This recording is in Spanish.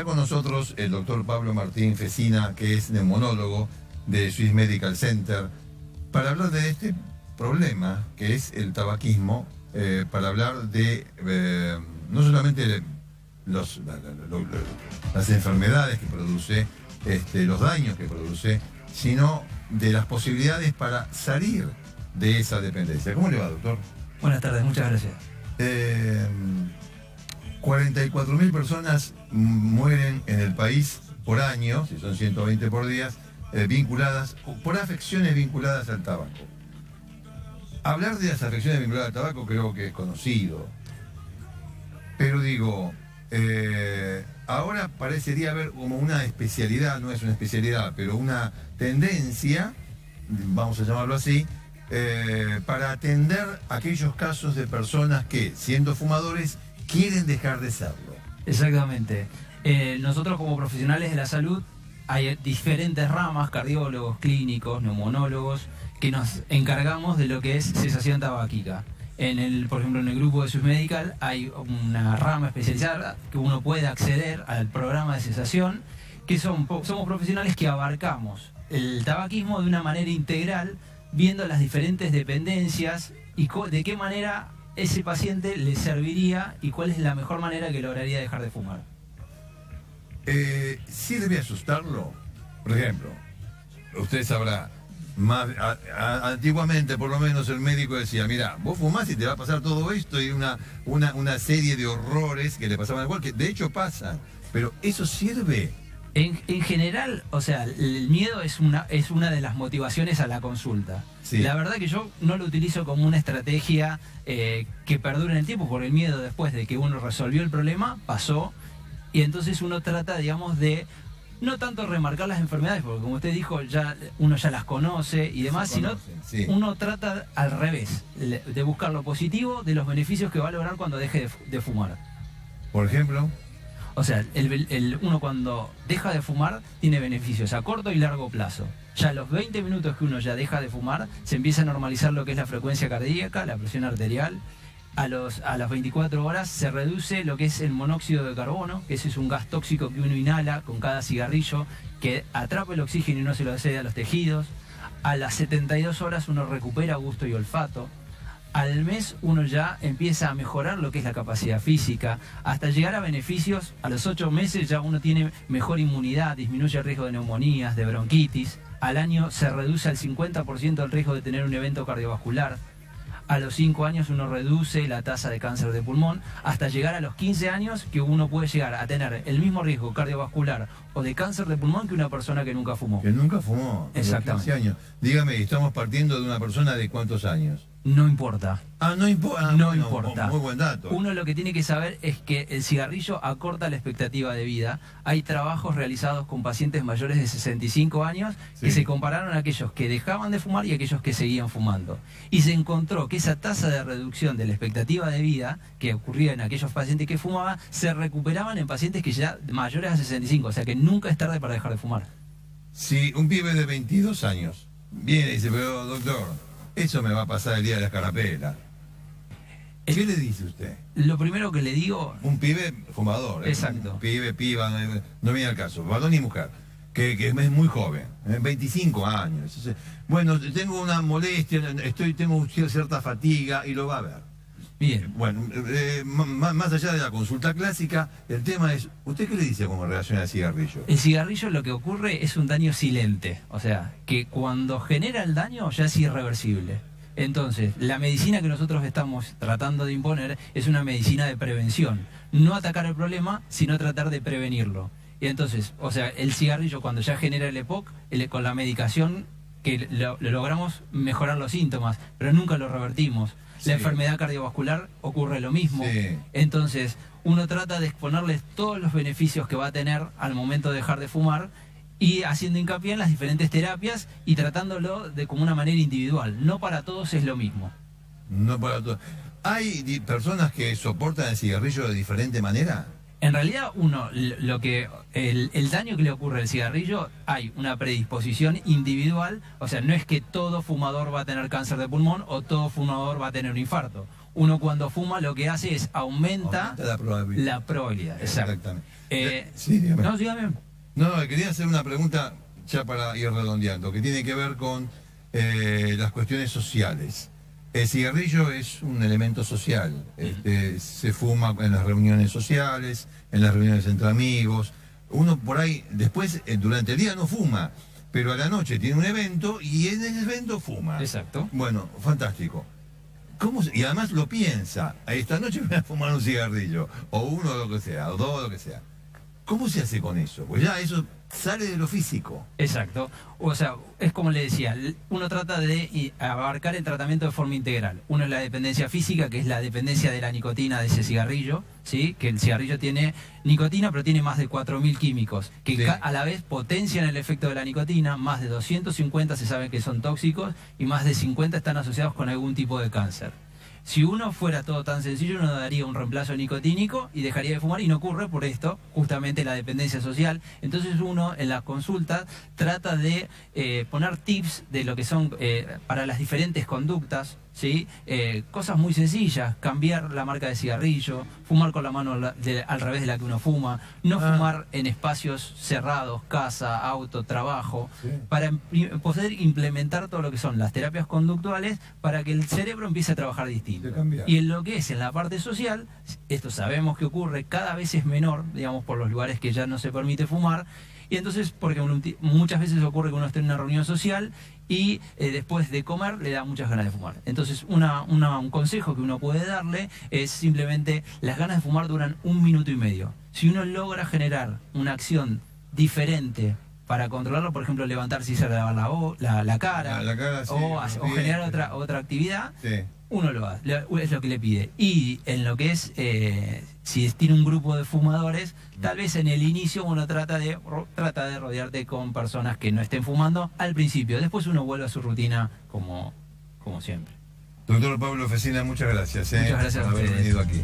Está con nosotros el doctor Pablo Martín Fecina, que es neumonólogo de Swiss Medical Center, para hablar de este problema que es el tabaquismo, eh, para hablar de eh, no solamente las enfermedades que produce, este, los daños que produce, sino de las posibilidades para salir de esa dependencia. ¿Cómo le va, doctor? Buenas tardes, muchas gracias. Eh, 44.000 personas mueren en el país por año, si son 120 por día, eh, vinculadas, por afecciones vinculadas al tabaco. Hablar de las afecciones vinculadas al tabaco creo que es conocido. Pero digo, eh, ahora parecería haber como una especialidad, no es una especialidad, pero una tendencia, vamos a llamarlo así, eh, para atender aquellos casos de personas que, siendo fumadores, quieren dejar de serlo. Exactamente. Eh, nosotros como profesionales de la salud hay diferentes ramas, cardiólogos, clínicos, neumonólogos, que nos encargamos de lo que es cesación tabáquica. En el, por ejemplo, en el grupo de SUS Medical hay una rama especializada que uno puede acceder al programa de cesación, que son, somos profesionales que abarcamos el tabaquismo de una manera integral, viendo las diferentes dependencias y de qué manera ese paciente le serviría y cuál es la mejor manera que lograría dejar de fumar? Eh, ¿Sirve asustarlo? Por ejemplo, usted sabrá, más, antiguamente por lo menos el médico decía, mira, vos fumás y te va a pasar todo esto y una, una, una serie de horrores que le pasaban igual, que de hecho pasan, pero ¿eso sirve? En, general, o sea, el miedo es una, es una de las motivaciones a la consulta. La verdad que yo no lo utilizo como una estrategia eh, que perdure en el tiempo, porque el miedo después de que uno resolvió el problema, pasó, y entonces uno trata, digamos, de no tanto remarcar las enfermedades, porque como usted dijo, ya uno ya las conoce y demás, sino uno trata al revés, de buscar lo positivo de los beneficios que va a lograr cuando deje de fumar. Por ejemplo. O sea, el, uno cuando deja de fumar tiene beneficios a corto y largo plazo. Ya a los 20 minutos que uno ya deja de fumar, se empieza a normalizar lo que es la frecuencia cardíaca, la presión arterial. A, los, a las 24 horas se reduce lo que es el monóxido de carbono, que ese es un gas tóxico que uno inhala con cada cigarrillo, que atrapa el oxígeno y no se lo accede a los tejidos. A las 72 horas uno recupera gusto y olfato al mes uno ya empieza a mejorar lo que es la capacidad física, hasta llegar a beneficios, a los ocho meses ya uno tiene mejor inmunidad, disminuye el riesgo de neumonías, de bronquitis, al año se reduce al 50% el riesgo de tener un evento cardiovascular, a los 5 años uno reduce la tasa de cáncer de pulmón, hasta llegar a los 15 años que uno puede llegar a tener el mismo riesgo cardiovascular o de cáncer de pulmón que una persona que nunca fumó. Que nunca fumó. Exactamente. años. Dígame, estamos partiendo de una persona de cuántos años? No importa. Ah, no, importa. no importa. Muy buen dato. Uno lo que tiene que saber es que el cigarrillo acorta la expectativa de vida. Hay trabajos realizados con pacientes mayores de 65 años que se compararon a aquellos que dejaban de fumar y aquellos que seguían fumando. Y se encontró que esa tasa de reducción de la expectativa de vida que ocurría en aquellos pacientes que fumaban se recuperaban en pacientes que ya mayores a 65. O sea que nunca es tarde para dejar de fumar. Si un pibe de 22 años viene y dice, pero doctor eso me va a pasar el día de la carapela. ¿Qué le dice usted? Lo primero que le digo... Un pibe fumador. ¿eh? Exacto. Un pibe, piba, no, viene al caso. Varón ni mujer. Que, es muy joven, 25 ¿eh? años. Bueno, tengo una molestia, estoy, tengo cierta fatiga y lo va a ver. Bien. Bueno, eh, más allá de la consulta clásica, el tema es, ¿usted qué le dice como relaciona al cigarrillo? El cigarrillo lo que ocurre es un daño silente, o sea, que cuando genera el daño ya es irreversible. Entonces, la medicina que nosotros estamos tratando de imponer es una medicina de prevención. No atacar el problema, sino tratar de prevenirlo. Y entonces, o sea, el cigarrillo cuando ya genera el EPOC, con la medicación que logramos mejorar los síntomas, pero nunca lo revertimos. La enfermedad cardiovascular ocurre lo mismo. Entonces, uno trata de exponerles todos los beneficios que va a tener al momento de dejar de fumar y haciendo hincapié en las diferentes terapias y tratándolo de como una manera individual. No para todos es lo mismo. No para todos. ¿Hay personas que soportan el cigarrillo de diferente manera? En realidad, uno, lo que el, daño que le ocurre al cigarrillo, hay una predisposición individual, o sea, no es que todo fumador va a tener cáncer de pulmón o todo fumador va a tener un infarto. Uno cuando fuma lo que hace es aumenta, Aumenta la probabilidad. la probabilidad. Exactamente. Eh, sí, dígame. no, dígame. No, no, quería hacer una pregunta ya para ir redondeando, que tiene que ver con eh, las cuestiones sociales. El cigarrillo es un elemento social. Este, se fuma en las reuniones sociales, en las reuniones entre amigos. Uno por ahí, después, eh, durante el día no fuma, pero a la noche tiene un evento y en el evento fuma. Exacto. Bueno, fantástico. ¿Cómo se- y además lo piensa. Esta noche me voy a fumar un cigarrillo. O uno, lo que sea, o dos, lo que sea. ¿Cómo se hace con eso? Pues ya eso sale de lo físico. Exacto. O sea, es como le decía, uno trata de abarcar el tratamiento de forma integral. Uno es la dependencia física, que es la dependencia de la nicotina de ese cigarrillo, ¿sí? Que el cigarrillo tiene nicotina, pero tiene más de 4.000 químicos, que Sí. a la vez potencian el efecto de la nicotina. Más de 250 se sabe que son tóxicos y más de 50 están asociados con algún tipo de cáncer. Si uno fuera todo tan sencillo, uno daría un reemplazo nicotínico y dejaría de fumar y no ocurre por esto, justamente la dependencia social. Entonces uno en las consultas trata de eh, poner tips de lo que son eh, para las diferentes conductas, ¿sí? Eh, cosas muy sencillas, cambiar la marca de cigarrillo, fumar con la mano de- al revés de la que uno fuma, no Ah. fumar en espacios cerrados, casa, auto, trabajo, Sí. para poder implementar todo lo que son las terapias conductuales para que el cerebro empiece a trabajar distinto. Y en lo que es en la parte social, esto sabemos que ocurre, cada vez es menor, digamos, por los lugares que ya no se permite fumar. Y entonces, porque muchas veces ocurre que uno está en una reunión social y eh, después de comer le da muchas ganas de fumar. Entonces, una, una- un consejo que uno puede darle es simplemente, las ganas de fumar duran un minuto y medio. Si uno logra generar una acción diferente para controlarlo, por ejemplo, levantarse y se lavar la, la, la cara, La- la cara, sí, o, generar otra, otra actividad, Sí. Uno lo hace, es lo que le pide. Y en lo que es, eh, si tiene un grupo de fumadores, tal vez en el inicio uno trata de, ro- trata de rodearte con personas que no estén fumando al principio. Después uno vuelve a su rutina como, como siempre. Doctor Pablo Fecina, muchas gracias, eh, Muchas gracias por haber ustedes. venido aquí.